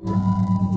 you.